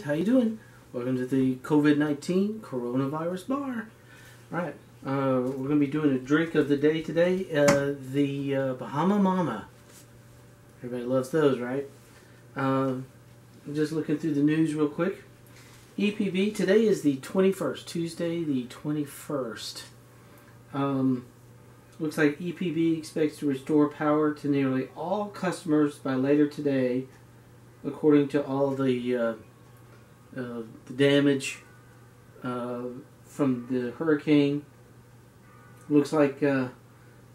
guys, how you doing? Welcome to the COVID-19 Coronavirus Bar. All right, uh, we're going to be doing a drink of the day today, uh, the uh, Bahama Mama. Everybody loves those, right? Uh, just looking through the news real quick. EPB, today is the 21st, Tuesday the 21st. Um, looks like EPB expects to restore power to nearly all customers by later today according to all the uh, uh, the damage uh, from the hurricane. Looks like uh,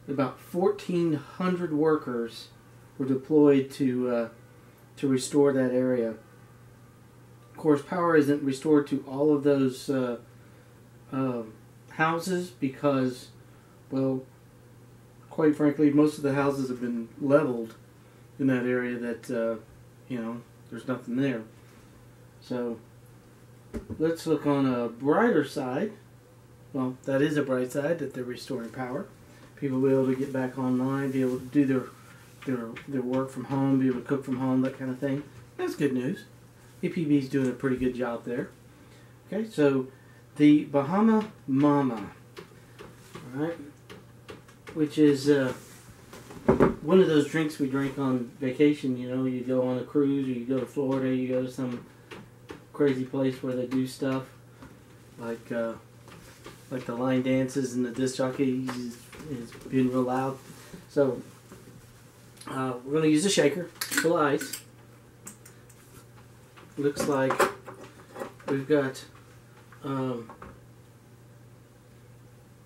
about 1,400 workers were deployed to uh, to restore that area. Of course, power isn't restored to all of those uh, houses because, well, quite frankly, most of the houses have been leveled in that area that you know, there's nothing there. So let's look on a brighter side. Well, that is a bright side that they're restoring power. People will be able to get back online, be able to do their their their work from home, be able to cook from home, that kind of thing. That's good news. EPB is doing a pretty good job there. Okay, so the Bahama Mama, all right, which is uh, one of those drinks we drink on vacation. You know, you go on a cruise, or you go to Florida, you go to some crazy place where they do stuff like uh, like the line dances and the disc jockey is, is being real loud. So uh, we're going to use a shaker full of ice. Looks like we've got um,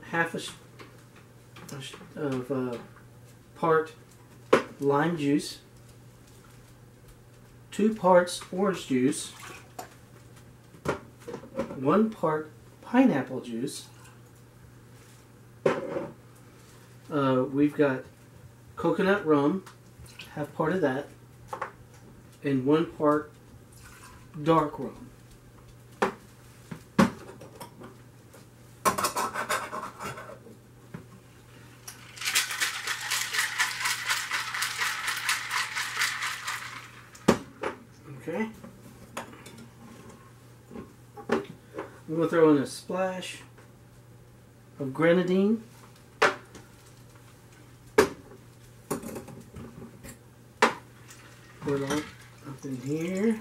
half a, a of uh, part lime juice, two parts orange juice, one part pineapple juice. Uh, we've got coconut rum, half part of that, and one part dark rum. Okay. I'm going to throw in a splash of grenadine. Put it up in here.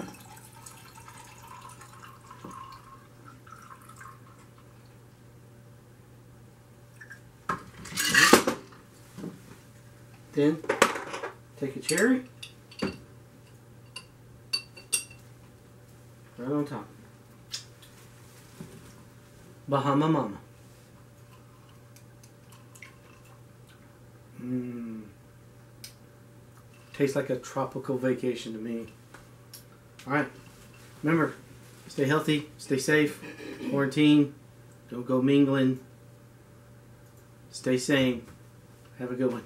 Then take a cherry. Right on top. Bahama Mama. Mmm. Tastes like a tropical vacation to me. Alright. Remember, stay healthy, stay safe, quarantine, don't go mingling, stay sane. Have a good one.